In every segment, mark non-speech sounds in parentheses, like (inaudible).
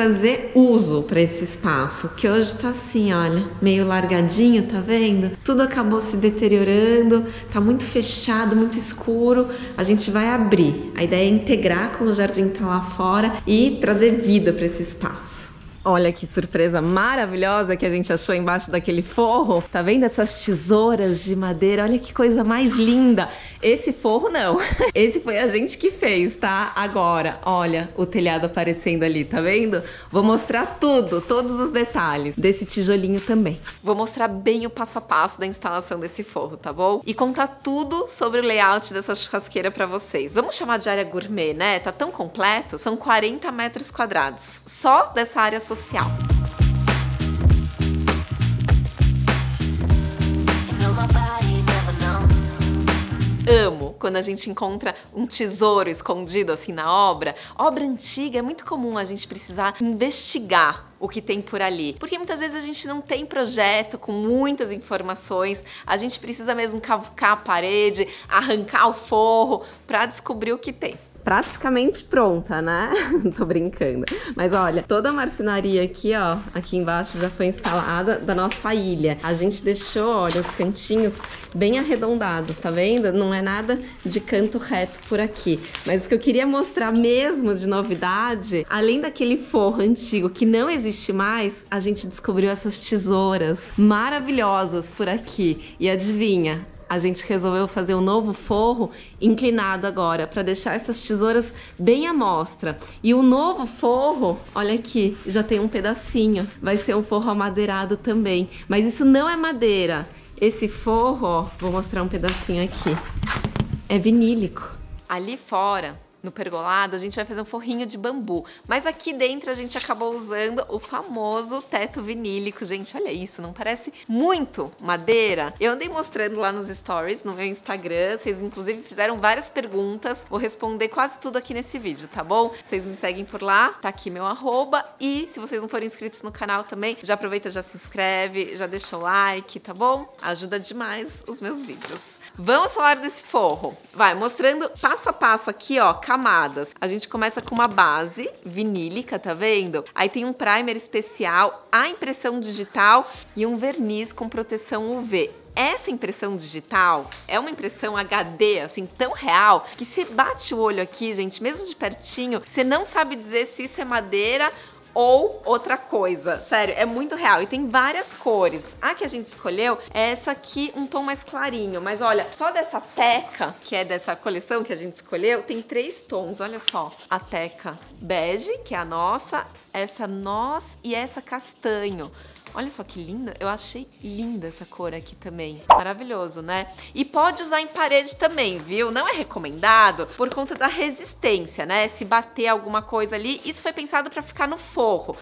Trazer uso para esse espaço, que hoje tá assim, olha, meio largadinho, tá vendo? Tudo acabou se deteriorando, tá muito fechado, muito escuro. A gente vai abrir. A ideia é integrar com o jardim que tá lá fora e trazer vida para esse espaço. Olha que surpresa maravilhosa que a gente achou embaixo daquele forro. Tá vendo essas tesouras de madeira? Olha que coisa mais linda. Esse forro não. (laughs) Esse foi a gente que fez, tá? Agora, olha o telhado aparecendo ali, tá vendo? Vou mostrar tudo, todos os detalhes desse tijolinho também. Vou mostrar bem o passo a passo da instalação desse forro, tá bom? E contar tudo sobre o layout dessa churrasqueira para vocês. Vamos chamar de área gourmet, né? Tá tão completo. São 40 metros quadrados. Só dessa área social. Amo quando a gente encontra um tesouro escondido assim na obra. Obra antiga é muito comum a gente precisar investigar o que tem por ali. Porque muitas vezes a gente não tem projeto com muitas informações, a gente precisa mesmo cavucar a parede, arrancar o forro para descobrir o que tem praticamente pronta, né? (laughs) Tô brincando. Mas olha, toda a marcenaria aqui, ó, aqui embaixo já foi instalada da nossa ilha. A gente deixou, olha, os cantinhos bem arredondados, tá vendo? Não é nada de canto reto por aqui. Mas o que eu queria mostrar mesmo de novidade, além daquele forro antigo que não existe mais, a gente descobriu essas tesouras maravilhosas por aqui. E adivinha? A gente resolveu fazer um novo forro inclinado agora, para deixar essas tesouras bem à mostra. E o novo forro, olha aqui, já tem um pedacinho, vai ser um forro amadeirado também. Mas isso não é madeira. Esse forro, ó, vou mostrar um pedacinho aqui, é vinílico. Ali fora no pergolado, a gente vai fazer um forrinho de bambu. Mas aqui dentro a gente acabou usando o famoso teto vinílico. Gente, olha isso, não parece muito madeira? Eu andei mostrando lá nos stories, no meu Instagram. Vocês, inclusive, fizeram várias perguntas. Vou responder quase tudo aqui nesse vídeo, tá bom? Vocês me seguem por lá, tá aqui meu arroba. E se vocês não forem inscritos no canal também, já aproveita, já se inscreve, já deixa o like, tá bom? Ajuda demais os meus vídeos. Vamos falar desse forro. Vai, mostrando passo a passo aqui, ó, camadas. A gente começa com uma base vinílica, tá vendo? Aí tem um primer especial, a impressão digital e um verniz com proteção UV essa impressão digital é uma impressão HD, assim, tão real, que você bate o olho aqui, gente, mesmo de pertinho, você não sabe dizer se isso é madeira ou outra coisa. Sério, é muito real. E tem várias cores. A que a gente escolheu é essa aqui, um tom mais clarinho. Mas olha, só dessa teca, que é dessa coleção que a gente escolheu, tem três tons. Olha só. A teca bege, que é a nossa, essa noz e essa castanho. Olha só que linda. Eu achei linda essa cor aqui também. Maravilhoso, né? E pode usar em parede também, viu? Não é recomendado por conta da resistência, né? Se bater alguma coisa ali, isso foi pensado para ficar no forro.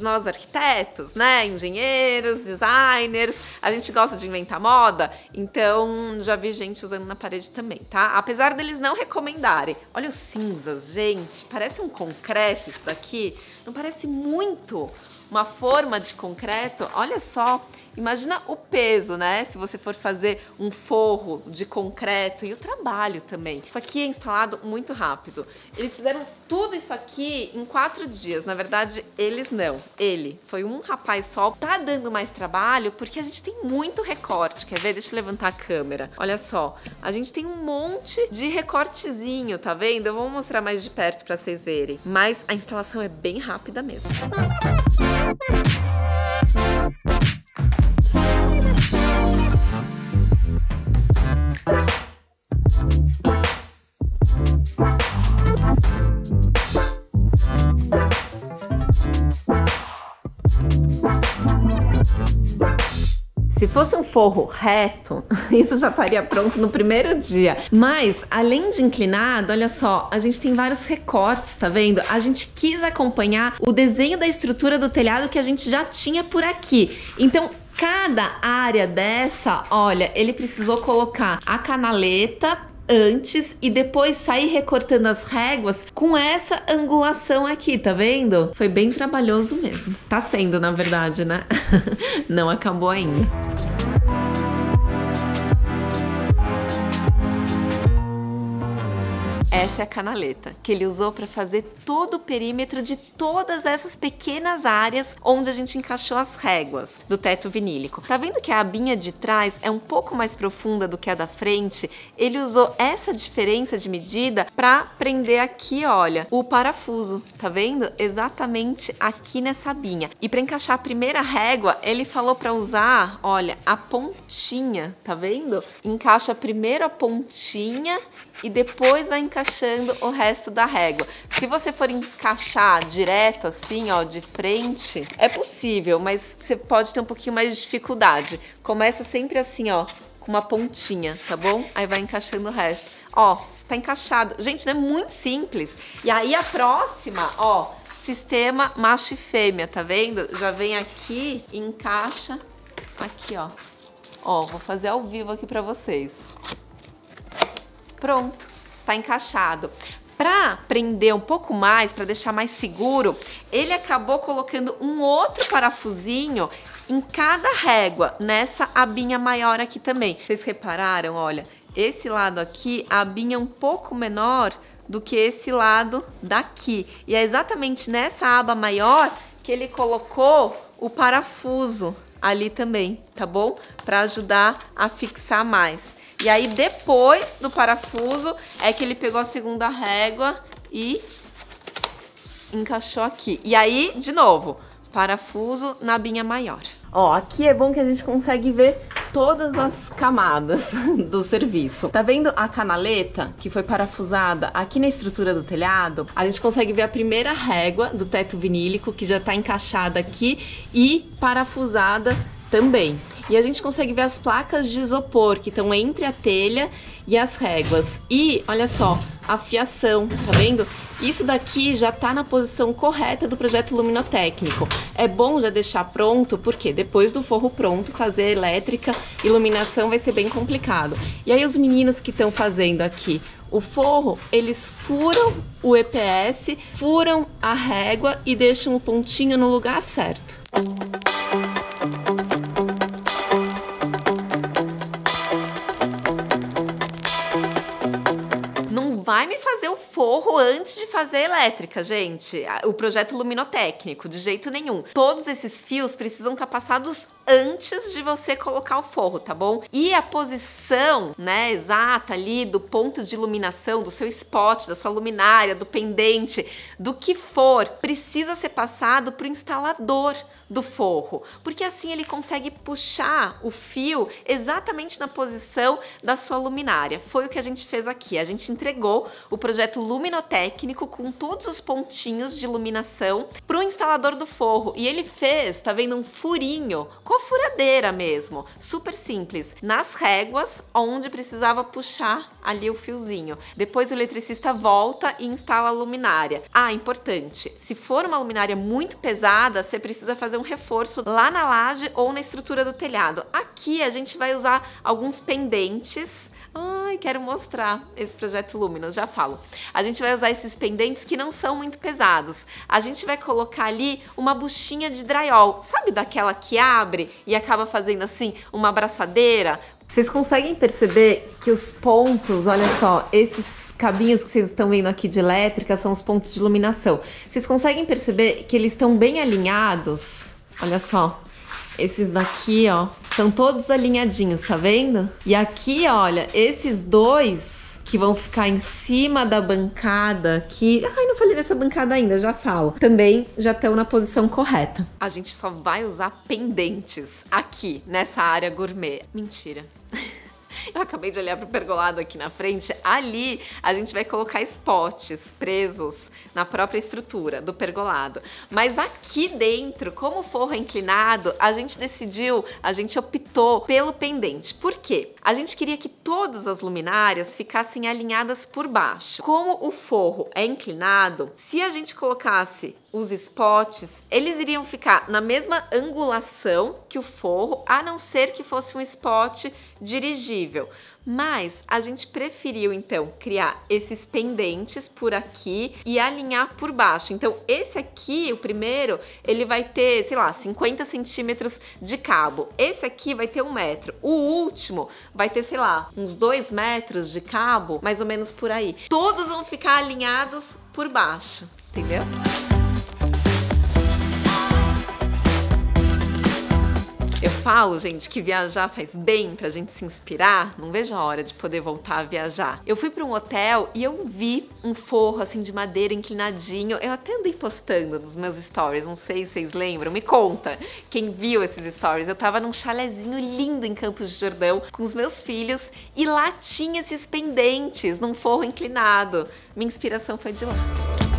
Nós arquitetos, né, engenheiros, designers, a gente gosta de inventar moda, então já vi gente usando na parede também, tá? Apesar deles não recomendarem. Olha os cinzas, gente. Parece um concreto isso daqui. Não parece muito uma forma de concreto, olha só, imagina o peso, né? Se você for fazer um forro de concreto e o trabalho também. Isso aqui é instalado muito rápido. Eles fizeram tudo isso aqui em quatro dias. Na verdade, eles não. Ele foi um rapaz só. Tá dando mais trabalho porque a gente tem muito recorte. Quer ver? Deixa eu levantar a câmera. Olha só, a gente tem um monte de recortezinho, tá vendo? Eu vou mostrar mais de perto para vocês verem. Mas a instalação é bem rápida mesmo. Se fosse um forro reto, (laughs) isso já estaria pronto no primeiro dia. Mas, além de inclinado, olha só, a gente tem vários recortes, tá vendo? A gente quis acompanhar o desenho da estrutura do telhado que a gente já tinha por aqui. Então, cada área dessa, olha, ele precisou colocar a canaleta antes e depois sair recortando as réguas com essa angulação aqui, tá vendo? Foi bem trabalhoso mesmo. Tá sendo, na verdade, né? (laughs) Não acabou ainda. A canaleta que ele usou para fazer todo o perímetro de todas essas pequenas áreas onde a gente encaixou as réguas do teto vinílico. Tá vendo que a abinha de trás é um pouco mais profunda do que a da frente? Ele usou essa diferença de medida para prender aqui, olha, o parafuso. Tá vendo? Exatamente aqui nessa abinha. E para encaixar a primeira régua, ele falou para usar, olha, a pontinha, tá vendo? Encaixa primeiro a pontinha e depois vai encaixando o resto da régua. Se você for encaixar direto assim, ó, de frente, é possível, mas você pode ter um pouquinho mais de dificuldade. Começa sempre assim, ó, com uma pontinha, tá bom? Aí vai encaixando o resto. Ó, tá encaixado. Gente, é muito simples. E aí a próxima, ó, sistema macho e fêmea, tá vendo? Já vem aqui e encaixa aqui, ó. Ó, vou fazer ao vivo aqui pra vocês. Pronto, tá encaixado. Para prender um pouco mais, para deixar mais seguro, ele acabou colocando um outro parafusinho em cada régua, nessa abinha maior aqui também. Vocês repararam, olha, esse lado aqui, a abinha é um pouco menor do que esse lado daqui. E é exatamente nessa aba maior que ele colocou o parafuso ali também, tá bom? Para ajudar a fixar mais. E aí depois do parafuso é que ele pegou a segunda régua e encaixou aqui. E aí, de novo, parafuso na binha maior. Ó, aqui é bom que a gente consegue ver todas as camadas (laughs) do serviço. Tá vendo a canaleta que foi parafusada aqui na estrutura do telhado? A gente consegue ver a primeira régua do teto vinílico que já tá encaixada aqui e parafusada também. E a gente consegue ver as placas de isopor que estão entre a telha e as réguas. E, olha só, a fiação, tá vendo? Isso daqui já tá na posição correta do projeto luminotécnico. É bom já deixar pronto, porque depois do forro pronto, fazer elétrica, iluminação vai ser bem complicado. E aí os meninos que estão fazendo aqui o forro, eles furam o EPS, furam a régua e deixam o pontinho no lugar certo. Me fazer o forro antes de fazer a elétrica, gente. O projeto luminotécnico, de jeito nenhum. Todos esses fios precisam estar passados antes de você colocar o forro, tá bom? E a posição, né, exata ali do ponto de iluminação, do seu spot, da sua luminária, do pendente, do que for, precisa ser passado para o instalador do forro, porque assim ele consegue puxar o fio exatamente na posição da sua luminária. Foi o que a gente fez aqui. A gente entregou o projeto luminotécnico com todos os pontinhos de iluminação para o instalador do forro e ele fez, tá vendo, um furinho com a furadeira mesmo, super simples, nas réguas onde precisava puxar ali o fiozinho. Depois o eletricista volta e instala a luminária. Ah, importante, se for uma luminária muito pesada, você precisa fazer um reforço lá na laje ou na estrutura do telhado. Aqui a gente vai usar alguns pendentes Ai, quero mostrar esse projeto Luminous, já falo. A gente vai usar esses pendentes que não são muito pesados. A gente vai colocar ali uma buchinha de drywall, sabe daquela que abre e acaba fazendo assim uma abraçadeira? Vocês conseguem perceber que os pontos, olha só, esses cabinhos que vocês estão vendo aqui de elétrica são os pontos de iluminação. Vocês conseguem perceber que eles estão bem alinhados? Olha só, esses daqui, ó, estão todos alinhadinhos, tá vendo? E aqui, olha, esses dois que vão ficar em cima da bancada aqui. Ai, não falei dessa bancada ainda, já falo. Também já estão na posição correta. A gente só vai usar pendentes aqui nessa área gourmet. Mentira. (laughs) (laughs) Eu acabei de olhar para o pergolado aqui na frente. Ali a gente vai colocar spots presos na própria estrutura do pergolado. Mas aqui dentro, como o forro é inclinado, a gente decidiu, a gente optou pelo pendente. Por quê? A gente queria que todas as luminárias ficassem alinhadas por baixo. Como o forro é inclinado, se a gente colocasse os spots, eles iriam ficar na mesma angulação que o forro, a não ser que fosse um spot dirigível possível. Mas a gente preferiu então criar esses pendentes por aqui e alinhar por baixo. Então, esse aqui, o primeiro, ele vai ter, sei lá, 50 centímetros de cabo. Esse aqui vai ter um metro. O último vai ter, sei lá, uns dois metros de cabo, mais ou menos por aí. Todos vão ficar alinhados por baixo, entendeu? Eu falo, gente, que viajar faz bem pra gente se inspirar. Não vejo a hora de poder voltar a viajar. Eu fui para um hotel e eu vi um forro assim de madeira inclinadinho. Eu até andei postando nos meus stories, não sei se vocês lembram. Me conta quem viu esses stories. Eu tava num chalezinho lindo em Campos de Jordão com os meus filhos e lá tinha esses pendentes num forro inclinado. Minha inspiração foi de lá.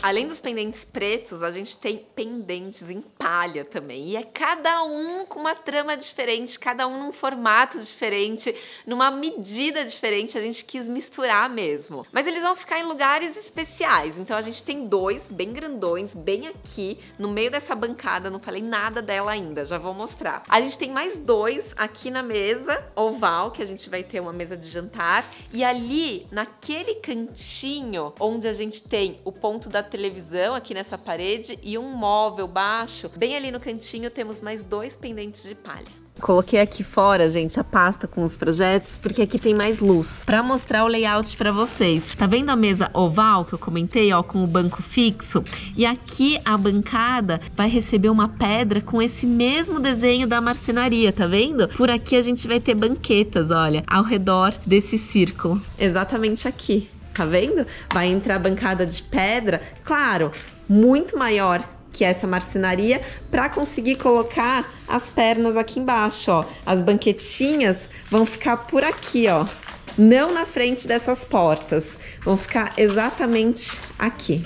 Além dos pendentes pretos, a gente tem pendentes em palha também. E é cada um com uma trama diferente, cada um num formato diferente, numa medida diferente. A gente quis misturar mesmo. Mas eles vão ficar em lugares especiais. Então a gente tem dois bem grandões, bem aqui, no meio dessa bancada. Não falei nada dela ainda, já vou mostrar. A gente tem mais dois aqui na mesa oval, que a gente vai ter uma mesa de jantar. E ali, naquele cantinho onde a gente tem o ponto da televisão aqui nessa parede e um móvel baixo. Bem ali no cantinho temos mais dois pendentes de palha. Coloquei aqui fora, gente, a pasta com os projetos, porque aqui tem mais luz, para mostrar o layout para vocês. Tá vendo a mesa oval que eu comentei, ó, com o banco fixo? E aqui a bancada vai receber uma pedra com esse mesmo desenho da marcenaria, tá vendo? Por aqui a gente vai ter banquetas, olha, ao redor desse círculo. Exatamente aqui tá vendo? Vai entrar bancada de pedra, claro, muito maior que essa marcenaria para conseguir colocar as pernas aqui embaixo, ó. As banquetinhas vão ficar por aqui, ó. Não na frente dessas portas, vão ficar exatamente aqui.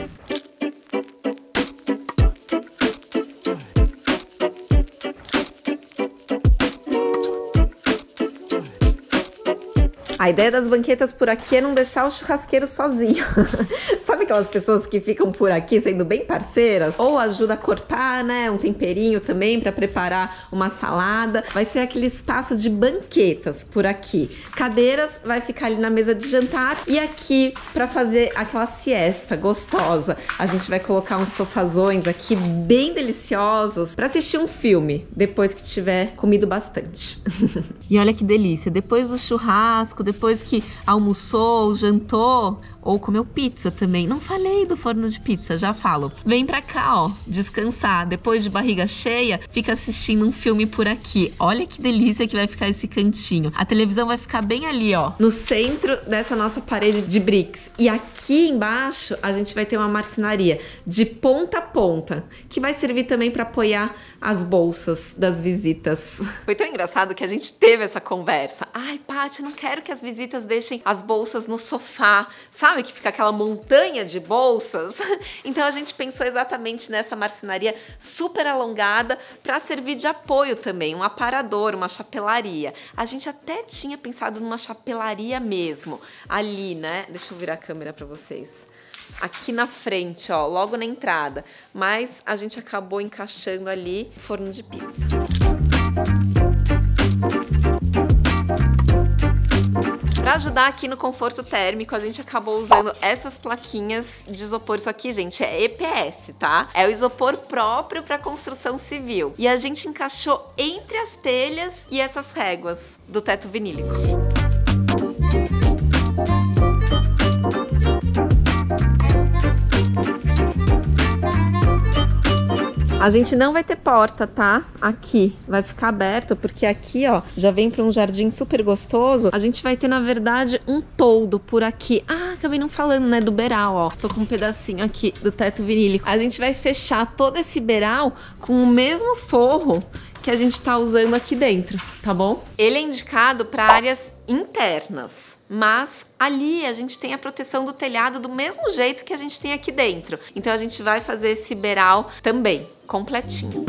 A ideia das banquetas por aqui é não deixar o churrasqueiro sozinho. (laughs) Sabe aquelas pessoas que ficam por aqui sendo bem parceiras? Ou ajuda a cortar, né, um temperinho também para preparar uma salada. Vai ser aquele espaço de banquetas por aqui. Cadeiras vai ficar ali na mesa de jantar e aqui para fazer aquela siesta gostosa. A gente vai colocar uns sofazões aqui bem deliciosos para assistir um filme depois que tiver comido bastante. (laughs) e olha que delícia, depois do churrasco, depois que almoçou, jantou, ou comeu pizza também. Não falei do forno de pizza, já falo. Vem pra cá, ó, descansar. Depois de barriga cheia, fica assistindo um filme por aqui. Olha que delícia que vai ficar esse cantinho. A televisão vai ficar bem ali, ó, no centro dessa nossa parede de bricks. E aqui embaixo a gente vai ter uma marcenaria de ponta a ponta, que vai servir também para apoiar as bolsas das visitas. Foi tão engraçado que a gente teve essa conversa. Ai, Paty, não quero que as visitas deixem as bolsas no sofá. Sabe? Sabe? Que fica aquela montanha de bolsas. (laughs) Então a gente pensou exatamente nessa marcenaria super alongada para servir de apoio também, um aparador, uma chapelaria. A gente até tinha pensado numa chapelaria mesmo, ali, né? Deixa eu virar a câmera para vocês aqui na frente, ó, logo na entrada. Mas a gente acabou encaixando ali forno de pizza. Para ajudar aqui no conforto térmico, a gente acabou usando essas plaquinhas de isopor. Isso aqui, gente, é EPS, tá? É o isopor próprio para construção civil. E a gente encaixou entre as telhas e essas réguas do teto vinílico. A gente não vai ter porta, tá? Aqui vai ficar aberto porque aqui, ó, já vem para um jardim super gostoso. A gente vai ter na verdade um toldo por aqui. Ah, acabei não falando, né, do beral, ó. Tô com um pedacinho aqui do teto vinílico. A gente vai fechar todo esse beral com o mesmo forro que a gente está usando aqui dentro, tá bom? Ele é indicado para áreas internas, mas ali a gente tem a proteção do telhado do mesmo jeito que a gente tem aqui dentro. Então a gente vai fazer esse beral também, completinho.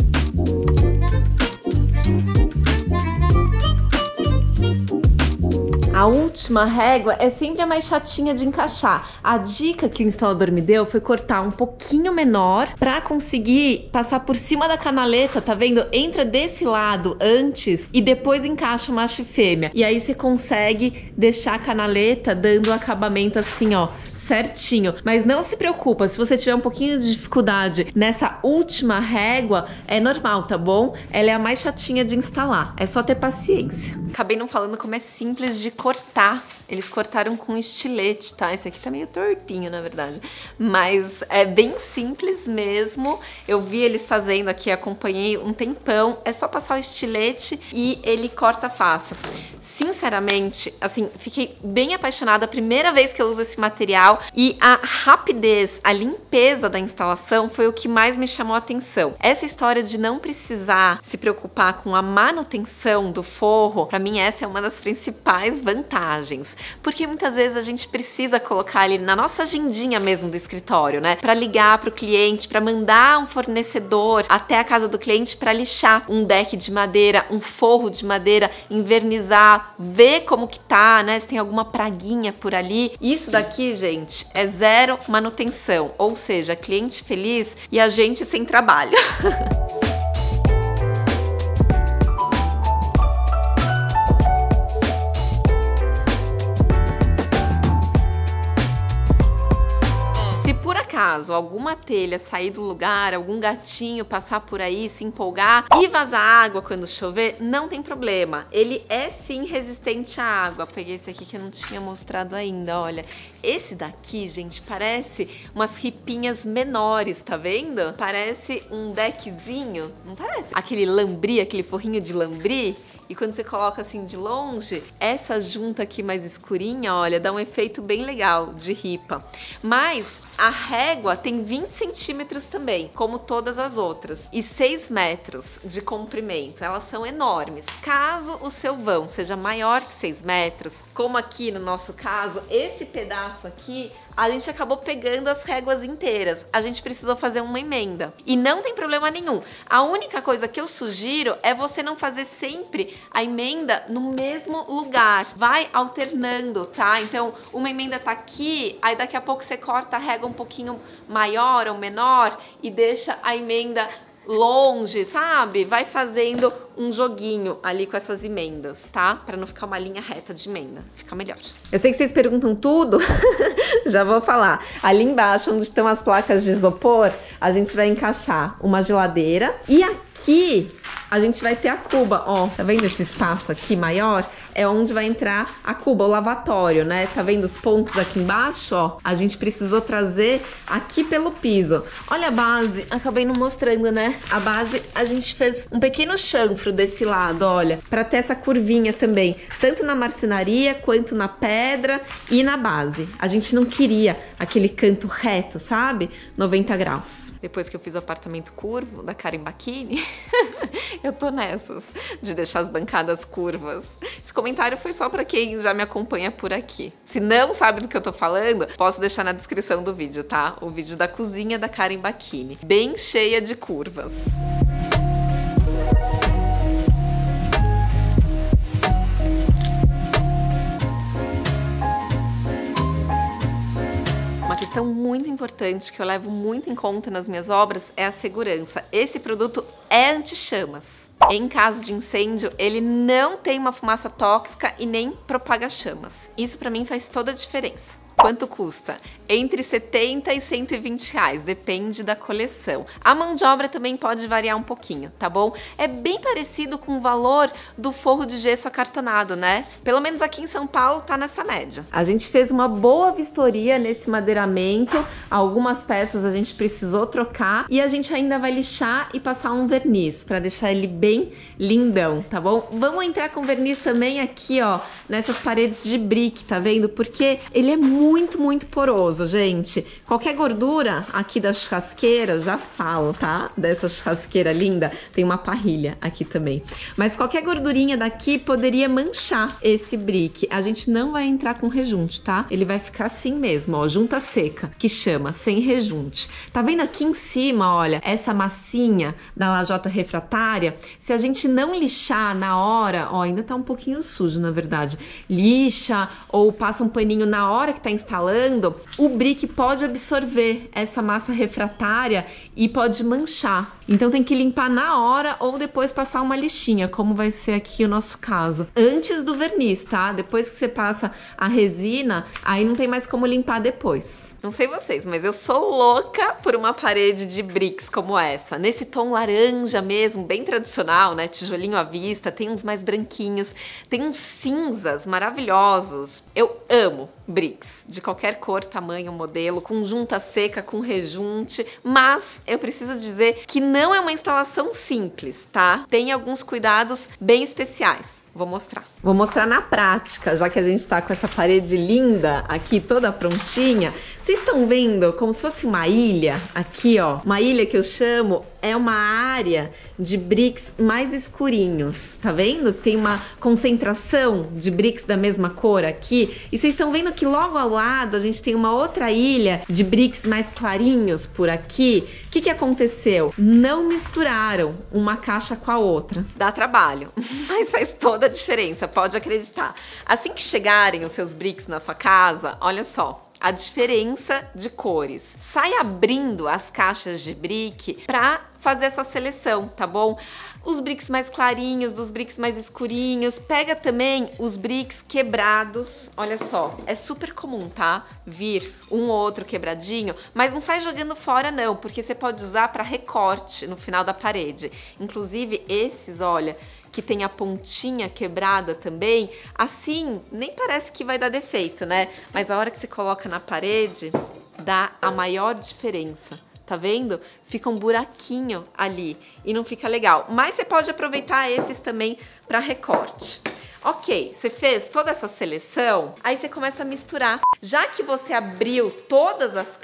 A última régua é sempre a mais chatinha de encaixar. A dica que o instalador me deu foi cortar um pouquinho menor para conseguir passar por cima da canaleta, tá vendo? Entra desse lado antes e depois encaixa macho e fêmea. E aí você consegue deixar a canaleta dando o acabamento assim, ó, certinho. Mas não se preocupa, se você tiver um pouquinho de dificuldade nessa última régua, é normal, tá bom? Ela é a mais chatinha de instalar, é só ter paciência. Acabei não falando como é simples de cortar cortar. Eles cortaram com estilete, tá? Esse aqui tá meio tortinho, na verdade. Mas é bem simples mesmo. Eu vi eles fazendo aqui, acompanhei um tempão. É só passar o estilete e ele corta fácil sinceramente, assim, fiquei bem apaixonada a primeira vez que eu uso esse material e a rapidez, a limpeza da instalação foi o que mais me chamou a atenção. Essa história de não precisar se preocupar com a manutenção do forro, para mim essa é uma das principais vantagens, porque muitas vezes a gente precisa colocar ali na nossa agendinha mesmo do escritório, né, para ligar para o cliente, para mandar um fornecedor até a casa do cliente para lixar um deck de madeira, um forro de madeira, invernizar ver como que tá, né? Se tem alguma praguinha por ali. Isso daqui, gente, é zero manutenção, ou seja, cliente feliz e a gente sem trabalho. (laughs) caso alguma telha sair do lugar, algum gatinho passar por aí, se empolgar e vazar água quando chover, não tem problema. Ele é sim resistente à água. Peguei esse aqui que eu não tinha mostrado ainda, olha. Esse daqui, gente, parece umas ripinhas menores, tá vendo? Parece um deckzinho, não parece? Aquele lambri, aquele forrinho de lambri. E quando você coloca assim de longe, essa junta aqui mais escurinha, olha, dá um efeito bem legal de ripa. Mas a régua tem 20 centímetros também, como todas as outras, e 6 metros de comprimento. Elas são enormes. Caso o seu vão seja maior que 6 metros, como aqui no nosso caso, esse pedaço aqui a gente acabou pegando as réguas inteiras. A gente precisou fazer uma emenda. E não tem problema nenhum. A única coisa que eu sugiro é você não fazer sempre a emenda no mesmo lugar. Vai alternando, tá? Então, uma emenda tá aqui, aí daqui a pouco você corta a régua um pouquinho maior ou menor e deixa a emenda longe, sabe? Vai fazendo um joguinho ali com essas emendas, tá? Para não ficar uma linha reta de emenda, fica melhor. Eu sei que vocês perguntam tudo, (laughs) já vou falar. Ali embaixo, onde estão as placas de isopor, a gente vai encaixar uma geladeira e aqui a gente vai ter a cuba, ó, tá vendo esse espaço aqui maior? É onde vai entrar a cuba, o lavatório, né? Tá vendo os pontos aqui embaixo, ó? A gente precisou trazer aqui pelo piso. Olha a base, acabei não mostrando, né? A base, a gente fez um pequeno chanfro desse lado, olha, para ter essa curvinha também, tanto na marcenaria quanto na pedra e na base. A gente não queria aquele canto reto, sabe? 90 graus. Depois que eu fiz o apartamento curvo da Karen Bacchini, (laughs) eu tô nessas de deixar as bancadas curvas. Esse comentário foi só para quem já me acompanha por aqui. Se não sabe do que eu tô falando, posso deixar na descrição do vídeo, tá? O vídeo da cozinha da Karen Bacchini, bem cheia de curvas. Questão muito importante que eu levo muito em conta nas minhas obras é a segurança. Esse produto é anti-chamas. Em caso de incêndio, ele não tem uma fumaça tóxica e nem propaga chamas. Isso para mim faz toda a diferença. Quanto custa? Entre 70 e 120 reais, depende da coleção. A mão de obra também pode variar um pouquinho, tá bom? É bem parecido com o valor do forro de gesso acartonado, né? Pelo menos aqui em São Paulo tá nessa média. A gente fez uma boa vistoria nesse madeiramento, algumas peças a gente precisou trocar e a gente ainda vai lixar e passar um verniz para deixar ele bem lindão, tá bom? Vamos entrar com verniz também aqui, ó, nessas paredes de brick, tá vendo? Porque ele é muito muito, muito poroso, gente. Qualquer gordura aqui da churrasqueira, já falo, tá? Dessa churrasqueira linda, tem uma parrilha aqui também. Mas qualquer gordurinha daqui poderia manchar esse brick. A gente não vai entrar com rejunte, tá? Ele vai ficar assim mesmo, ó, junta seca, que chama, sem rejunte. Tá vendo aqui em cima, olha, essa massinha da lajota refratária? Se a gente não lixar na hora, ó, ainda tá um pouquinho sujo, na verdade. Lixa ou passa um paninho na hora que tá instalando, o brick pode absorver essa massa refratária e pode manchar. Então tem que limpar na hora ou depois passar uma lixinha, como vai ser aqui o nosso caso. Antes do verniz, tá? Depois que você passa a resina, aí não tem mais como limpar depois. Não sei vocês, mas eu sou louca por uma parede de bricks como essa. Nesse tom laranja mesmo, bem tradicional, né? Tijolinho à vista, tem uns mais branquinhos, tem uns cinzas maravilhosos. Eu amo bricks, de qualquer cor, tamanho, modelo, com junta seca, com rejunte, mas eu preciso dizer que não é uma instalação simples, tá? Tem alguns cuidados bem especiais. Vou mostrar. Vou mostrar na prática, já que a gente tá com essa parede linda aqui, toda prontinha. Vocês estão vendo como se fosse uma ilha aqui, ó? Uma ilha que eu chamo é uma área de bricks mais escurinhos, tá vendo? Tem uma concentração de bricks da mesma cor aqui. E vocês estão vendo que logo ao lado a gente tem uma outra ilha de bricks mais clarinhos por aqui. O que, que aconteceu? Não misturaram uma caixa com a outra. Dá trabalho, (laughs) mas faz toda a diferença, pode acreditar. Assim que chegarem os seus bricks na sua casa, olha só, a diferença de cores. Sai abrindo as caixas de brick para fazer essa seleção, tá bom? Os bricks mais clarinhos, dos bricks mais escurinhos. Pega também os bricks quebrados. Olha só, é super comum, tá? Vir um ou outro quebradinho, mas não sai jogando fora não, porque você pode usar para recorte no final da parede. Inclusive esses, olha, que tem a pontinha quebrada também, assim nem parece que vai dar defeito, né? Mas a hora que você coloca na parede, dá a maior diferença. Tá vendo? Fica um buraquinho ali e não fica legal. Mas você pode aproveitar esses também para recorte. Ok, você fez toda essa seleção, aí você começa a misturar. Já que você abriu todas as...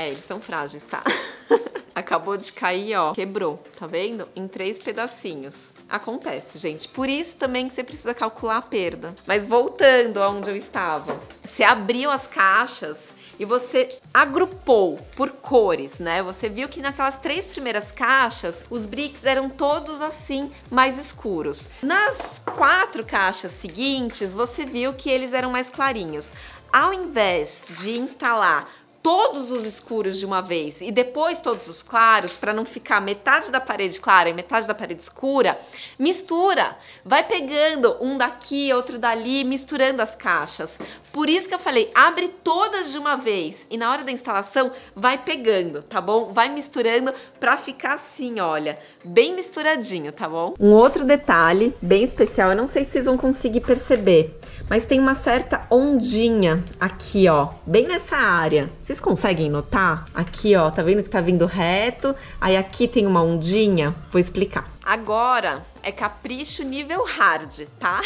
É, eles são frágeis, tá? (laughs) Acabou de cair, ó, quebrou, tá vendo? Em três pedacinhos. Acontece, gente. Por isso também que você precisa calcular a perda. Mas voltando aonde eu estava. Você abriu as caixas e você agrupou por cores, né? Você viu que naquelas três primeiras caixas, os bricks eram todos assim, mais escuros. Nas quatro caixas seguintes, você viu que eles eram mais clarinhos. Ao invés de instalar todos os escuros de uma vez e depois todos os claros, para não ficar metade da parede clara e metade da parede escura, mistura. Vai pegando um daqui, outro dali, misturando as caixas. Por isso que eu falei, abre todas de uma vez e na hora da instalação vai pegando, tá bom? Vai misturando para ficar assim, olha, bem misturadinho, tá bom? Um outro detalhe bem especial, eu não sei se vocês vão conseguir perceber, mas tem uma certa ondinha aqui, ó, bem nessa área. Vocês conseguem notar? Aqui, ó, tá vendo que tá vindo reto? Aí aqui tem uma ondinha. Vou explicar. Agora é capricho nível hard, tá?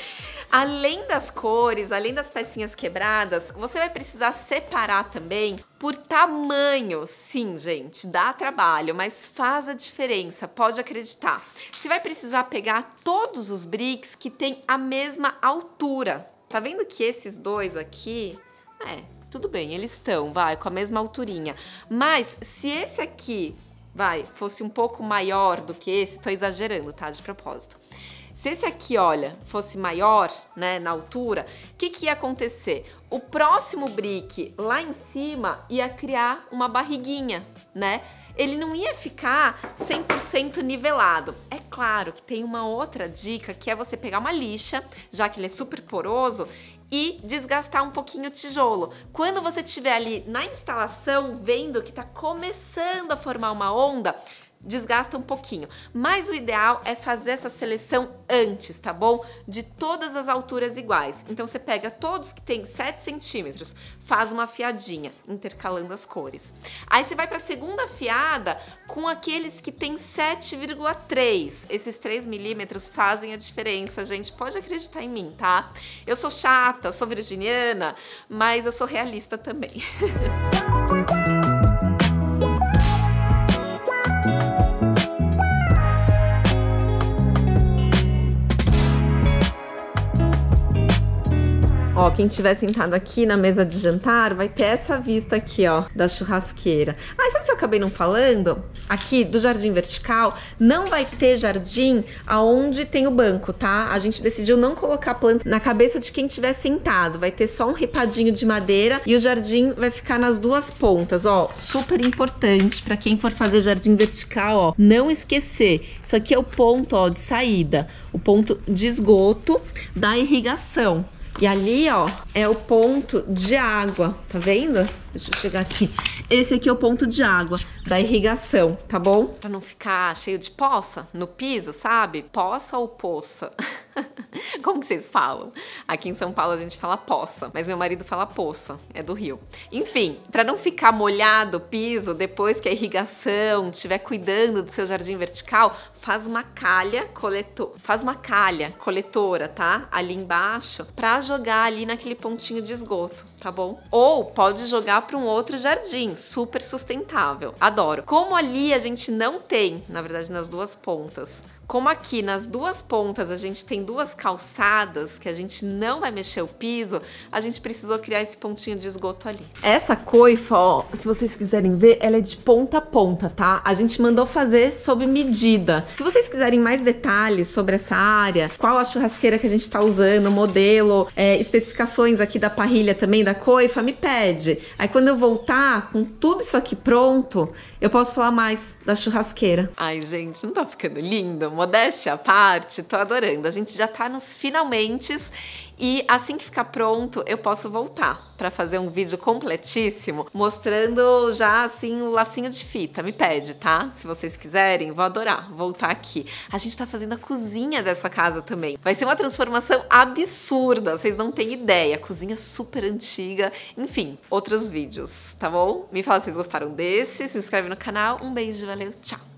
(laughs) além das cores, além das pecinhas quebradas, você vai precisar separar também por tamanho. Sim, gente, dá trabalho, mas faz a diferença, pode acreditar. Você vai precisar pegar todos os bricks que têm a mesma altura. Tá vendo que esses dois aqui, é, tudo bem, eles estão, vai, com a mesma alturinha. Mas se esse aqui, vai, fosse um pouco maior do que esse, tô exagerando, tá? De propósito. Se esse aqui, olha, fosse maior, né, na altura, o que, que ia acontecer? O próximo brick lá em cima ia criar uma barriguinha, né? Ele não ia ficar 100% nivelado. É claro que tem uma outra dica que é você pegar uma lixa, já que ele é super poroso, e desgastar um pouquinho o tijolo. Quando você estiver ali na instalação, vendo que está começando a formar uma onda, desgasta um pouquinho. Mas o ideal é fazer essa seleção antes, tá bom? De todas as alturas iguais. Então você pega todos que tem 7 centímetros, faz uma fiadinha, intercalando as cores. Aí você vai para a segunda fiada com aqueles que tem 7,3. Esses 3 milímetros fazem a diferença, gente. Pode acreditar em mim, tá? Eu sou chata, sou virginiana, mas eu sou realista também. (laughs) Ó, quem estiver sentado aqui na mesa de jantar vai ter essa vista aqui, ó, da churrasqueira. Ah, sabe o que eu acabei não falando? Aqui do jardim vertical não vai ter jardim aonde tem o banco, tá? A gente decidiu não colocar planta na cabeça de quem estiver sentado. Vai ter só um ripadinho de madeira e o jardim vai ficar nas duas pontas, ó. Super importante para quem for fazer jardim vertical, ó, não esquecer. Isso aqui é o ponto, ó, de saída, o ponto de esgoto da irrigação. E ali, ó, é o ponto de água, tá vendo? Deixa eu chegar aqui. Esse aqui é o ponto de água da irrigação, tá bom? Pra não ficar cheio de poça no piso, sabe? Poça ou poça? (laughs) Como que vocês falam? Aqui em São Paulo a gente fala poça, mas meu marido fala poça, é do Rio. Enfim, para não ficar molhado o piso depois que a irrigação estiver cuidando do seu jardim vertical, faz uma calha coletor, faz uma calha coletora, tá? Ali embaixo, para jogar ali naquele pontinho de esgoto, tá bom? Ou pode jogar para um outro jardim, super sustentável. Adoro. Como ali a gente não tem, na verdade, nas duas pontas, como aqui nas duas pontas a gente tem duas calçadas que a gente não vai mexer o piso, a gente precisou criar esse pontinho de esgoto ali. Essa coifa, ó, se vocês quiserem ver, ela é de ponta a ponta, tá? A gente mandou fazer sob medida. Se vocês quiserem mais detalhes sobre essa área, qual a churrasqueira que a gente tá usando, modelo, é, especificações aqui da parrilha também, da coifa, me pede. Aí quando eu voltar com tudo isso aqui pronto, eu posso falar mais da churrasqueira. Ai, gente, não tá ficando lindo? Modéstia à parte, tô adorando. A gente já tá nos finalmente e assim que ficar pronto, eu posso voltar para fazer um vídeo completíssimo, mostrando já assim o lacinho de fita. Me pede, tá? Se vocês quiserem, vou adorar voltar aqui. A gente tá fazendo a cozinha dessa casa também. Vai ser uma transformação absurda, vocês não têm ideia. Cozinha super antiga, enfim, outros vídeos, tá bom? Me fala se vocês gostaram desse, se inscreve no canal. Um beijo, valeu, tchau!